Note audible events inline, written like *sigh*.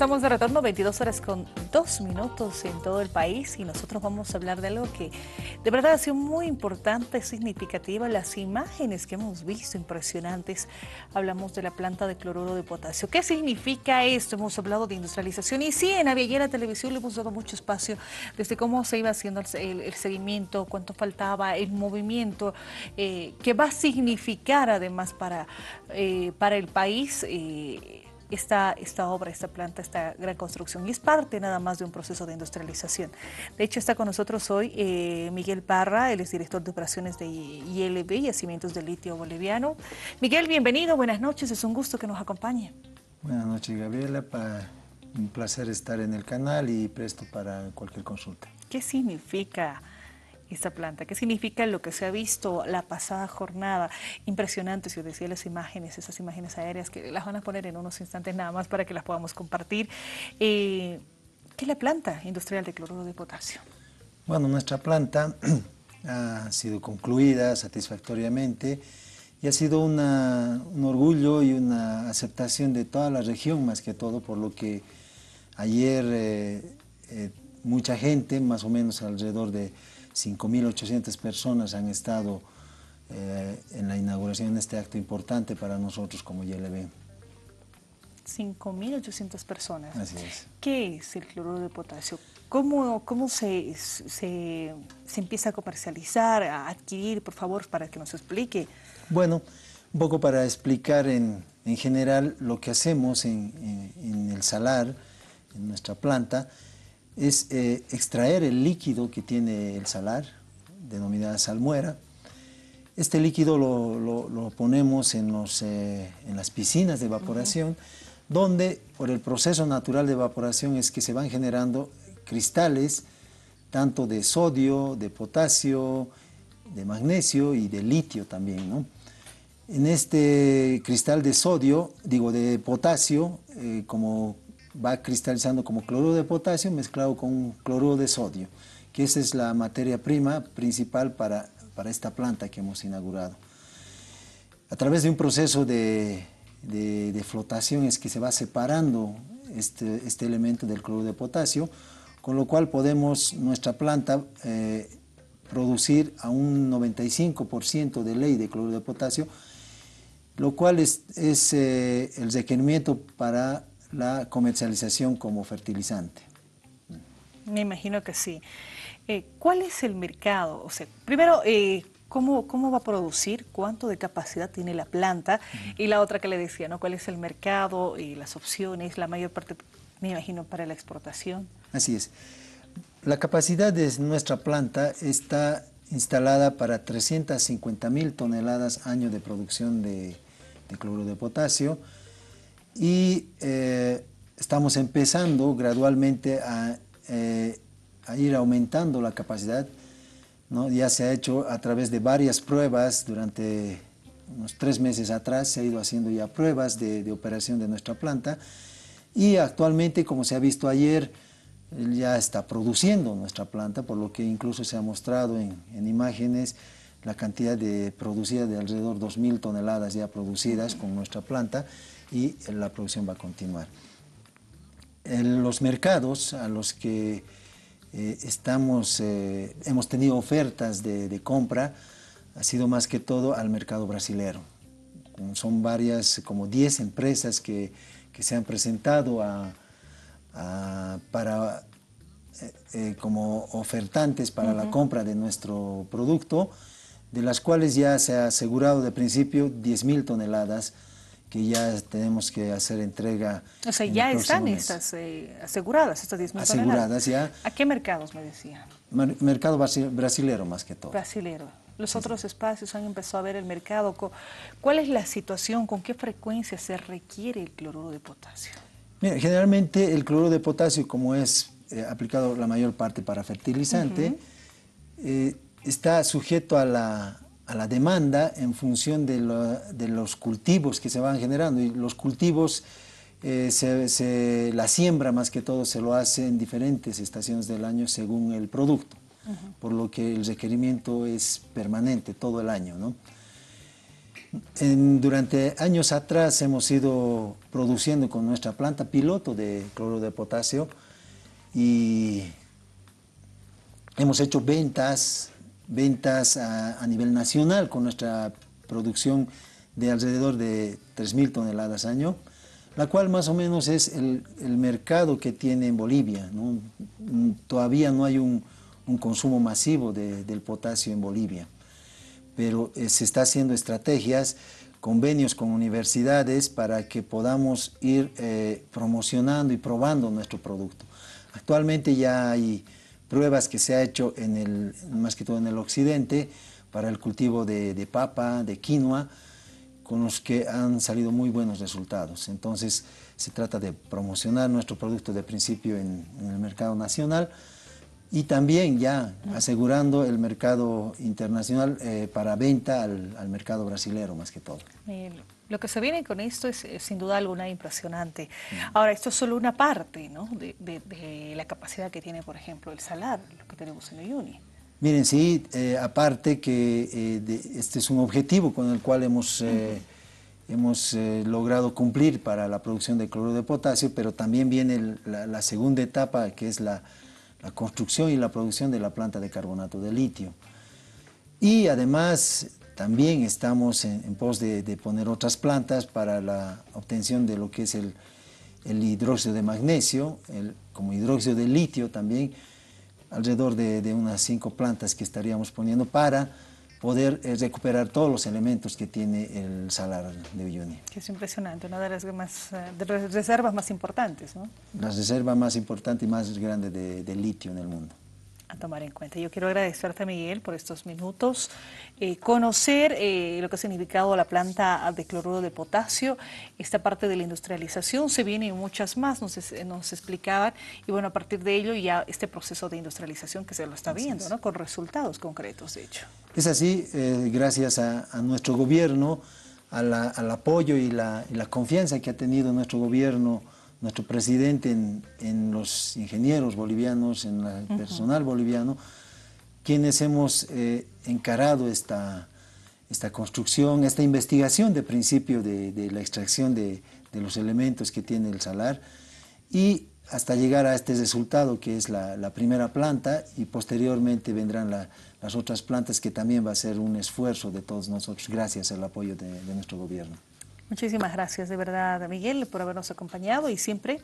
Estamos de retorno 22 horas con 2 minutos en todo el país y nosotros vamos a hablar de algo que de verdad ha sido muy importante, significativa, las imágenes que hemos visto impresionantes. Hablamos de la planta de cloruro de potasio. ¿Qué significa esto? Hemos hablado de industrialización y sí, en Aviera Televisión le hemos dado mucho espacio desde cómo se iba haciendo el, seguimiento, cuánto faltaba, el movimiento, eh, qué va a significar además para, eh, para el país. Eh, esta, esta obra, esta planta, esta gran construcción. Y es parte nada más de un proceso de industrialización. De hecho, está con nosotros hoy eh, Miguel Parra, él es director de operaciones de ILB, Yacimientos de Litio Boliviano. Miguel, bienvenido, buenas noches, es un gusto que nos acompañe. Buenas noches, Gabriela. un placer estar en el canal y presto para cualquier consulta. ¿Qué significa esta planta. ¿Qué significa lo que se ha visto la pasada jornada? Impresionante, si os decía las imágenes, esas imágenes aéreas que las van a poner en unos instantes nada más para que las podamos compartir. Eh, ¿Qué es la planta industrial de cloruro de potasio? Bueno, nuestra planta *clears throat* ha sido concluida satisfactoriamente y ha sido un orgullo y una aceptación de toda la región, más que todo, por lo que ayer eh, eh, mucha gente, más o menos alrededor de 5.800 personas han estado eh, en la inauguración de este acto importante para nosotros como YLB. 5.800 personas. Así es. ¿Qué es el cloruro de potasio? ¿Cómo, cómo se, se, se, empieza a comercializar, a adquirir, por favor, para que nos explique? Bueno, un poco para explicar en, en general lo que hacemos en, en, en el salar, en nuestra planta, es eh, extraer el líquido que tiene el salar, denominada salmuera. Este líquido lo, ponemos en, los, eh, en, las piscinas de evaporación, donde por el proceso natural de evaporación es que se van generando cristales, tanto de sodio, de potasio, de magnesio y de litio también. En este cristal de sodio, digo de potasio, eh, como va cristalizando como cloruro de potasio mezclado con cloruro de sodio, que esa es la materia prima principal para, para esta planta que hemos inaugurado. A través de un proceso de, de, flotación es que se va separando este, este, elemento del cloruro de potasio, con lo cual podemos nuestra planta eh, producir a un 95% de ley de cloruro de potasio, lo cual es, es eh, el requerimiento para la comercialización como fertilizante. Me imagino que sí. Eh, ¿Cuál es el mercado? O sea, primero, eh, ¿cómo, ¿cómo va a producir? ¿Cuánto de capacidad tiene la planta? Y la otra que le decía, ¿no? ¿Cuál es el mercado y las opciones? La mayor parte, me imagino, para la exportación. Así es. La capacidad de nuestra planta está instalada para 350 mil toneladas año de producción de, de cloruro de potasio, y eh, estamos empezando gradualmente eh, a, ir aumentando la capacidad. ¿no? Ya se ha hecho a través de varias pruebas durante unos tres meses atrás, se ha ido haciendo ya pruebas de, operación de nuestra planta y actualmente, como se ha visto ayer, ya está produciendo nuestra planta, por lo que incluso se ha mostrado en, en imágenes la cantidad de producida de alrededor de 2.000 toneladas ya producidas con nuestra planta y la producción va a continuar. En los mercados a los que eh, estamos, eh, hemos tenido ofertas de, compra, ha sido más que todo al mercado brasilero. Son varias, como 10 empresas que, se han presentado para, eh, como ofertantes para la compra de nuestro producto, de las cuales ya se ha asegurado de principio 10.000 toneladas que ya tenemos que hacer entrega. O sea, ya están estas eh, aseguradas, estas 10 Aseguradas ya. ¿A qué mercados me decía? Mercado brasilero más que todo. Brasilero. Los otros espacios han empezado a ver el mercado. ¿Cuál es la situación? ¿Con qué frecuencia se requiere el cloruro de potasio? Mira, generalmente el cloruro de potasio, como es eh, aplicado la mayor parte para fertilizante, eh, está sujeto a la, a la demanda en función de, los cultivos que se van generando. Y los cultivos, eh, la siembra más que todo se lo hace en diferentes estaciones del año según el producto, por lo que el requerimiento es permanente todo el año. durante años atrás hemos ido produciendo con nuestra planta piloto de cloro de potasio y hemos hecho ventas, ventas a, nivel nacional con nuestra producción de alrededor de 3.000 toneladas al año, la cual más o menos es el, mercado que tiene en Bolivia. Todavía no hay un, consumo masivo del potasio en Bolivia pero eh, se está haciendo estrategias, convenios con universidades para que podamos ir eh, promocionando y probando nuestro producto. Actualmente ya hay pruebas que se ha hecho en el, más que todo en el occidente para el cultivo de, papa, de quinoa, con los que han salido muy buenos resultados. Entonces se trata de promocionar nuestro producto de principio en el mercado nacional, y también ya asegurando el mercado internacional eh, para venta al, mercado brasilero más que todo. Lo que se viene con esto es, sin duda alguna impresionante. Ahora, esto es solo una parte ¿no? de, la capacidad que tiene, por ejemplo, el salar, lo que tenemos en Uyuni. Miren, sí, eh, aparte que eh, este es un objetivo con el cual hemos, hemos logrado cumplir para la producción de cloruro de potasio, pero también viene la segunda etapa que es la la construcción y la producción de la planta de carbonato de litio. Y además también estamos en, pos de, poner otras plantas para la obtención de lo que es el, hidróxido de magnesio, el, como hidróxido de litio también, alrededor de, de unas cinco plantas que estaríamos poniendo para poder eh, recuperar todos los elementos que tiene el salar de Uyuni. Que es impresionante, una de las más, eh, reservas más importantes, ¿no? La reserva más importante y más grande de litio en el mundo a tomar en cuenta. Yo quiero agradecerte, Miguel, por estos minutos, eh, conocer eh, lo que ha significado la planta de cloruro de potasio, esta parte de la industrialización, se vienen muchas más, nos, nos explicaban, y bueno, a partir de ello ya este proceso de industrialización que se lo está viendo, ¿no? con resultados concretos, de hecho. Es así, eh, gracias a, nuestro gobierno, al apoyo y la, y la confianza que ha tenido nuestro gobierno nuestro presidente en, los ingenieros bolivianos, en el personal boliviano, quienes hemos eh, encarado esta, esta construcción, esta investigación de principio de, la extracción de, los elementos que tiene el salar y hasta llegar a este resultado que es la, primera planta y posteriormente vendrán las otras plantas que también va a ser un esfuerzo de todos nosotros gracias al apoyo de nuestro gobierno. Muchísimas gracias de verdad, Miguel, por habernos acompañado y siempre